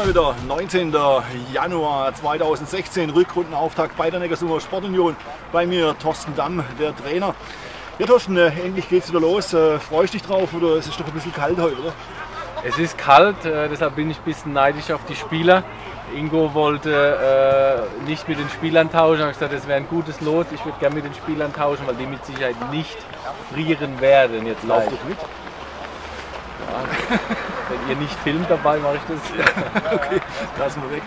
wir wieder. 19. Januar 2016, Rückrundenauftakt bei der Neckarsumer Sportunion. Bei mir Thorsten Damm, der Trainer. Ja, Thorsten, äh, endlich geht's wieder los. Äh, freust dich drauf oder es ist doch ein bisschen kalt heute, oder? Es ist kalt, äh, deshalb bin ich ein bisschen neidisch auf die Spieler. Ingo wollte äh, nicht mit den Spielern tauschen. Ich habe gesagt, das wäre ein gutes Los. Ich würde gerne mit den Spielern tauschen, weil die mit Sicherheit nicht frieren werden. Jetzt Lauf gleich. doch mit. Wenn ihr nicht filmt dabei, mache ich das. Okay, lassen wir weg.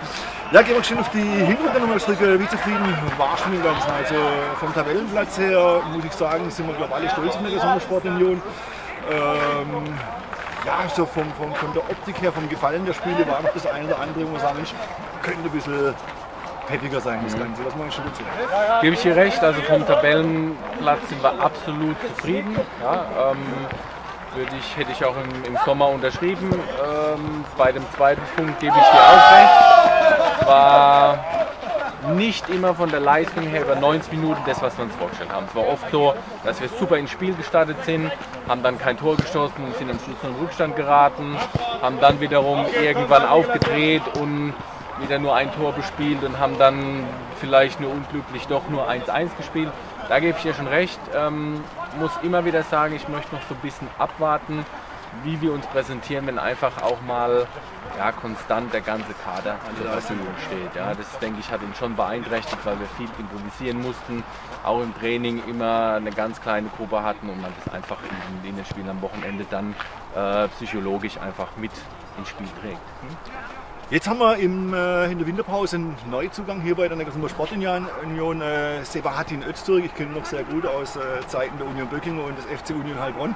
Ja, gehen wir schön auf die Hinrunde nochmal zurück. Äh, Wie zufrieden warst du mit dem Ganzen? Also vom Tabellenplatz her muss ich sagen, sind wir glaube ich alle stolz mit der Sommersportunion. Ähm, ja, so vom, vom, von der Optik her, vom Gefallen der Spiele war noch das eine oder andere, wo man sagen, Mensch, könnte ein bisschen peppiger sein, das Ganze. Das mache ich schon dazu. Gebe ich dir recht, also vom Tabellenplatz sind wir absolut zufrieden. Ja, ähm, würde ich, hätte ich auch im, im Sommer unterschrieben. Ähm, bei dem zweiten Punkt gebe ich dir auch recht. War nicht immer von der Leistung her über 90 Minuten das, was wir uns vorgestellt haben. Es war oft so, dass wir super ins Spiel gestartet sind, haben dann kein Tor geschossen, sind am Schluss in Rückstand geraten, haben dann wiederum irgendwann aufgedreht und wieder nur ein Tor bespielt und haben dann vielleicht nur unglücklich doch nur 1-1 gespielt. Da gebe ich dir schon recht. Ähm, muss immer wieder sagen, ich möchte noch so ein bisschen abwarten, wie wir uns präsentieren, wenn einfach auch mal ja, konstant der ganze Kader zur Verfügung steht. Ja, das denke ich hat uns schon beeinträchtigt, weil wir viel improvisieren mussten, auch im Training immer eine ganz kleine Gruppe hatten und man das einfach in, in den Spielen am Wochenende dann äh, psychologisch einfach mit ins Spiel trägt. Jetzt haben wir im, äh, in der Winterpause einen Neuzugang hier bei der Neckarsumer Sportunion. Union, äh, Sebahatin Öztürk. Ich kenne ihn noch sehr gut aus äh, Zeiten der Union Böckingen und des FC Union Heilbronn.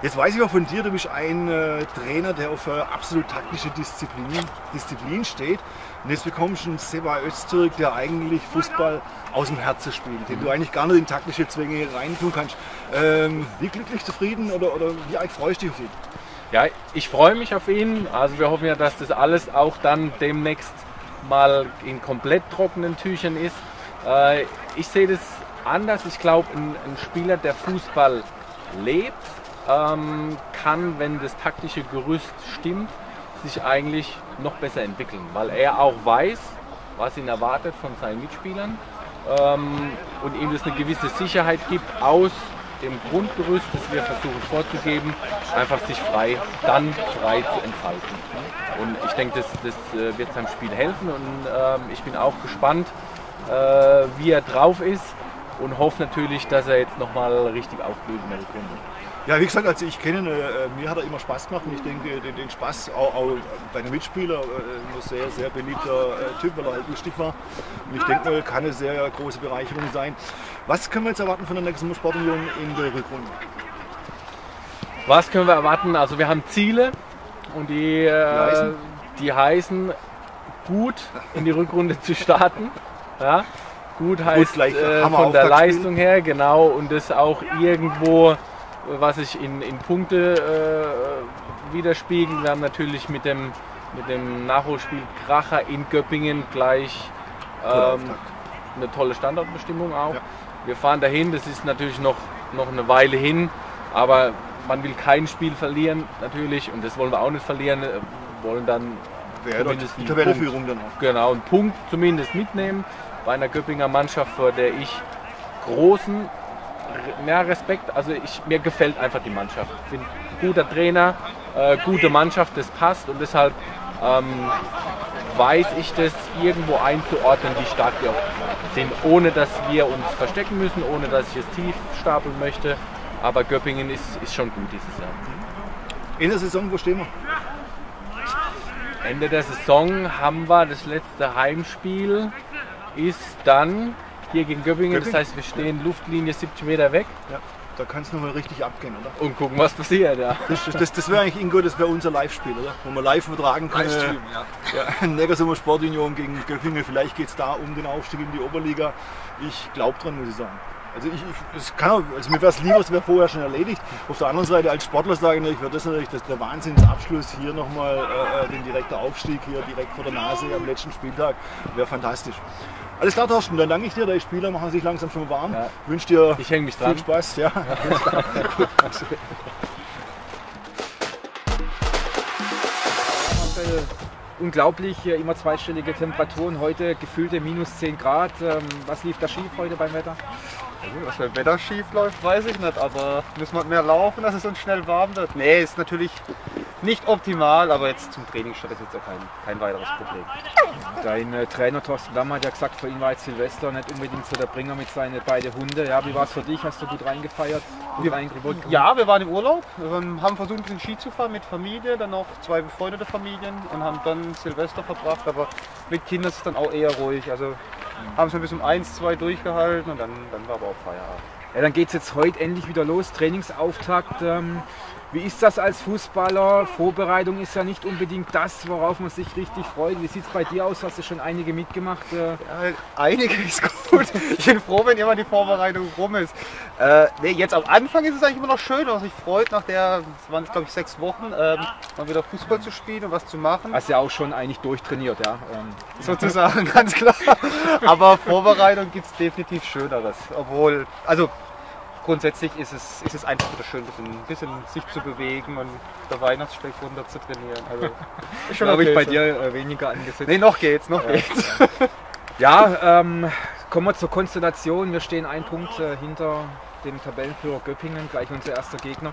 Jetzt weiß ich auch von dir, du bist ein äh, Trainer, der auf äh, absolut taktische Disziplin, Disziplin steht. Und jetzt bekommst du einen Seba Öztürk, der eigentlich Fußball aus dem Herzen spielt, den du eigentlich gar nicht in taktische Zwänge reintun kannst. Ähm, wie glücklich, zufrieden oder, oder wie eigentlich freust du dich auf ihn? Ja, ich freue mich auf ihn. Also wir hoffen ja, dass das alles auch dann demnächst mal in komplett trockenen Tüchern ist. Äh, ich sehe das anders. Ich glaube, ein, ein Spieler, der Fußball lebt, ähm, kann, wenn das taktische Gerüst stimmt, sich eigentlich noch besser entwickeln, weil er auch weiß, was ihn erwartet von seinen Mitspielern ähm, und ihm das eine gewisse Sicherheit gibt aus dem Grundgerüst, das wir versuchen vorzugeben, einfach sich frei, dann frei zu entfalten. Und ich denke, das, das äh, wird seinem Spiel helfen und ähm, ich bin auch gespannt, äh, wie er drauf ist und hoffe natürlich, dass er jetzt nochmal richtig der Rückrunde. Ja, wie gesagt, also ich kenne ihn, äh, mir hat er immer Spaß gemacht und ich denke, den, den Spaß auch, auch bei den Mitspielern, äh, ein sehr, sehr beliebter äh, Typ, weil er halt lustig war. Und ich denke, mal, kann eine sehr große Bereicherung sein. Was können wir jetzt erwarten von der nächsten Sportunion in der Rückrunde? Was können wir erwarten? Also wir haben Ziele und die, äh, heißen? die heißen, gut in die Rückrunde zu starten. Ja? Gut heißt gleich äh, von der. Leistung her, genau, und das auch irgendwo, was sich in, in Punkte äh, widerspiegelt. Wir haben natürlich mit dem, mit dem Nachholspiel Kracher in Göppingen gleich ähm, eine tolle Standortbestimmung auch. Ja. Wir fahren dahin, das ist natürlich noch, noch eine Weile hin, aber man will kein Spiel verlieren natürlich und das wollen wir auch nicht verlieren, äh, wollen dann zumindest die einen Tabellenführung dann auch. Genau, einen Punkt zumindest mitnehmen bei einer Göppinger Mannschaft, vor der ich großen Ja, Respekt, also ich, mir gefällt einfach die Mannschaft. Ich bin ein guter Trainer, äh, gute Mannschaft, das passt und deshalb ähm, weiß ich das irgendwo einzuordnen, wie stark wir auch sind, ohne dass wir uns verstecken müssen, ohne dass ich es tief stapeln möchte. Aber Göppingen ist, ist schon gut dieses Jahr. In der Saison, wo stehen wir? Ende der Saison haben wir das letzte Heimspiel, ist dann hier gegen Göppingen. Das Göppingen? heißt, wir stehen Luftlinie 70 Meter weg Ja, da kann es nochmal richtig abgehen, oder? und gucken, was passiert. Ja. Das, das, das wäre eigentlich Ingo, das wäre unser Live-Spiel, oder? Wo wir live übertragen können. Livestream, ja. Ja, Neckarsumer Sportunion gegen Göppingen. Vielleicht geht es da um den Aufstieg in die Oberliga. Ich glaube dran, muss ich sagen. Also ich, ich es kann auch, also mir wäre es lieber, es wäre vorher schon erledigt. Auf der anderen Seite als Sportler sage ich natürlich, wäre das natürlich das, der Wahnsinnsabschluss hier nochmal äh, den direkten Aufstieg hier direkt vor der Nase am letzten Spieltag. Wäre fantastisch. Alles klar, Thorsten, dann danke ich dir. Die Spieler machen sich langsam schon warm. Ja. Wünsche dir Ich hänge mich viel dran. Spaß. Ja. Marcel unglaublich, äh, immer zweistellige Temperaturen. Heute gefühlte minus 10 Grad. Ähm, was lief da schief heute beim Wetter? Was beim Wetter schief läuft, weiß ich nicht, aber müssen wir mehr laufen, dass es uns schnell warm wird. Nee, ist natürlich nicht optimal, aber jetzt zum Trainingsstart ist jetzt auch kein, kein weiteres Problem. Dein äh, Trainer Thorsten Damm hat ja gesagt, für ihn war jetzt Silvester nicht unbedingt so der Bringer mit seinen beiden Hunde. Ja, wie war es für dich? Hast du gut reingefeiert? Gut Wir- reingewohnt? Ja, wir waren im Urlaub, wir haben versucht, ein bisschen Ski zu fahren mit Familie, dann noch zwei befreundete Familien und haben dann Silvester verbracht, aber mit Kindern ist es dann auch eher ruhig. Also haben es bisschen um eins, zwei durchgehalten und dann, dann war aber auch Feierabend. Ja, dann geht es jetzt heute endlich wieder los, Trainingsauftakt. Ähm, wie ist das als Fußballer? Vorbereitung ist ja nicht unbedingt das, worauf man sich richtig freut. Wie sieht es bei dir aus? Hast du schon einige mitgemacht? Äh, Ja, einige ist gut. Ich bin froh, wenn immer die Vorbereitung rum ist. Äh, nee, jetzt am Anfang ist es eigentlich immer noch schön, was mich freut, nach der, es waren glaube ich sechs Wochen, ähm, mal wieder Fußball zu spielen und was zu machen. hast ja auch schon eigentlich durchtrainiert, ja. Ähm, sozusagen, ganz klar. Aber Vorbereitung gibt es definitiv Schöneres. Obwohl, also grundsätzlich ist es, ist es einfach wieder schön, ein bisschen, sich zu bewegen und der Weihnachtsspeck runter zu trainieren. Also, ist schon glaube ich okay bei so. dir äh, weniger angesetzt. Nee, noch geht's, noch geht's. Ja, ähm, kommen wir zur Konstellation. Wir stehen ein Punkt äh, hinter dem Tabellenführer Göppingen, gleich unser erster Gegner.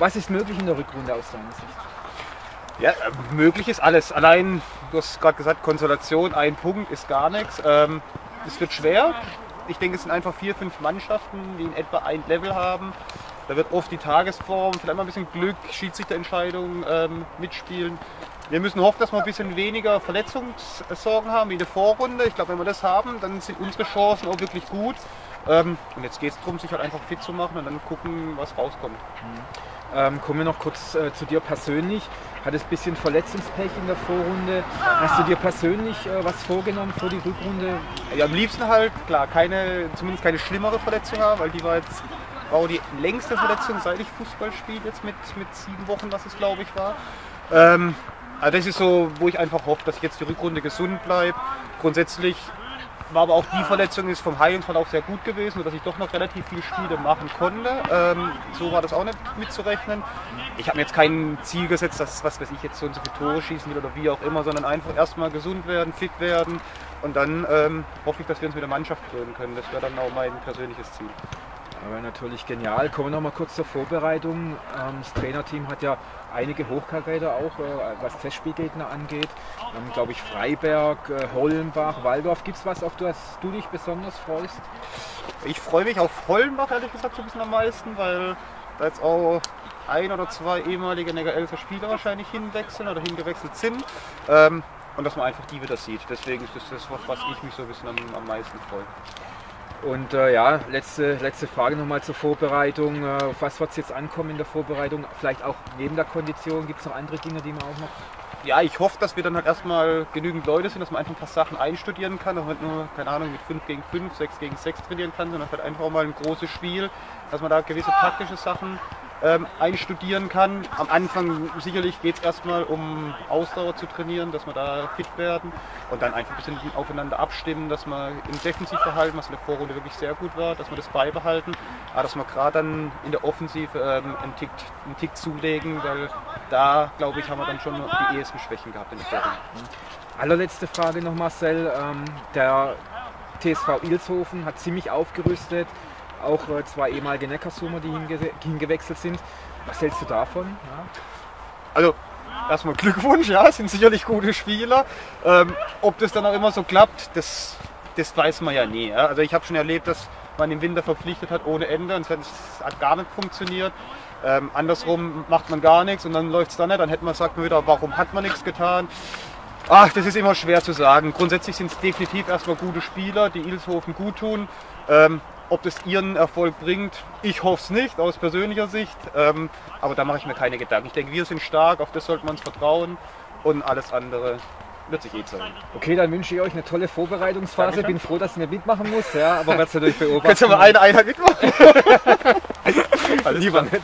Was ist möglich in der Rückrunde aus deiner Sicht? Ja, äh, möglich ist alles. Allein, du hast gerade gesagt, Konstellation, ein Punkt ist gar nichts. Ähm, es wird schwer. Ich denke, es sind einfach vier, fünf Mannschaften, die in etwa ein Level haben. Da wird oft die Tagesform, vielleicht mal ein bisschen Glück, Schiedsrichterentscheidungen ähm, mitspielen. Wir müssen hoffen, dass wir ein bisschen weniger Verletzungssorgen haben wie in der Vorrunde. Ich glaube, wenn wir das haben, dann sind unsere Chancen auch wirklich gut. Ähm, und jetzt geht es darum, sich halt einfach fit zu machen und dann gucken, was rauskommt. Ähm, kommen wir noch kurz äh, zu dir persönlich. Hattest ein bisschen Verletzungspech in der Vorrunde. Hast du dir persönlich äh, was vorgenommen für die Rückrunde? Ja, am liebsten halt, klar, keine, zumindest keine schlimmere Verletzung haben, weil die war jetzt war auch die längste Verletzung, seit ich Fußball spiele, jetzt mit, mit sieben Wochen, was es glaube ich war. Ähm, also das ist so, wo ich einfach hoffe, dass ich jetzt die Rückrunde gesund bleibe. Grundsätzlich war aber auch die Verletzung ist vom Heilungsverlauf sehr gut gewesen, sodass ich doch noch relativ viele Spiele machen konnte. Ähm, so war das auch nicht mitzurechnen. Ich habe mir jetzt kein Ziel gesetzt, dass was weiß ich jetzt so und so viele Tore schießen will oder wie auch immer, sondern einfach erstmal gesund werden, fit werden und dann ähm, hoffe ich, dass wir uns mit der Mannschaft krönen können. Das wäre dann auch mein persönliches Ziel. Aber natürlich genial. Kommen wir noch mal kurz zur Vorbereitung. Ähm, das Trainerteam hat ja einige Hochkaräter auch, äh, was Testspielgegner angeht. Ähm, Glaube ich Freiberg, äh, Hollenbach, Waldorf. Gibt es was, auf das du dich besonders freust? Ich freue mich auf Hollenbach ehrlich gesagt so ein bisschen am meisten, weil da jetzt auch ein oder zwei ehemalige Neger-Elfer Spieler wahrscheinlich hinwechseln oder hingewechselt sind. Ähm, und dass man einfach die wieder sieht. Deswegen ist das das, was ich mich so ein bisschen am, am meisten freue. Und äh, ja, letzte, letzte Frage nochmal zur Vorbereitung. Äh, auf was wird es jetzt ankommen in der Vorbereitung? Vielleicht auch neben der Kondition gibt es noch andere Dinge, die man auch noch. Ja, ich hoffe, dass wir dann halt erstmal genügend Leute sind, dass man einfach ein paar Sachen einstudieren kann, dass man nicht nur, keine Ahnung, mit 5 gegen 5, 6 gegen 6 trainieren kann, sondern halt einfach mal ein großes Spiel, dass man da gewisse taktische Sachen ähm, einstudieren kann. Am Anfang sicherlich geht es erstmal um Ausdauer zu trainieren, dass wir da fit werden und dann einfach ein bisschen aufeinander abstimmen, dass wir im Defensivverhalten, was in der Vorrunde wirklich sehr gut war, dass wir das beibehalten, aber dass wir gerade dann in der Offensive ähm, einen, Tick, einen Tick zulegen, weil da, glaube ich, haben wir dann schon die ehesten Schwächen gehabt in der Vorrunde. Allerletzte Frage noch, Marcel. Ähm, der TSV Ilshofen hat ziemlich aufgerüstet. Auch äh, zwei ehemalige Neckarsumer, die hinge hingewechselt sind. Was hältst du davon? Ja? Also erstmal Glückwunsch, ja, sind sicherlich gute Spieler. Ähm, ob das dann auch immer so klappt, das, das weiß man ja nie. Ja. Also ich habe schon erlebt, dass man im Winter verpflichtet hat ohne Ende und es hat, es hat gar nicht funktioniert. Ähm, andersrum macht man gar nichts und dann läuft es dann nicht. Dann hätte man sagt man wieder, warum hat man nichts getan? Ach, das ist immer schwer zu sagen. Grundsätzlich sind es definitiv erstmal gute Spieler, die Ilshofen gut tun. Ähm, ob das ihren Erfolg bringt, ich hoffe es nicht, aus persönlicher Sicht. Ähm, aber da mache ich mir keine Gedanken. Ich denke, wir sind stark, auf das sollte man uns vertrauen und alles andere wird sich eh zeigen. Okay, dann wünsche ich euch eine tolle Vorbereitungsphase. Dankeschön. Bin froh, dass ihr nicht mitmachen muss, ja, aber werde es natürlich beobachten. Kannst du mal eine Einheit mitmachen? Lieber nicht.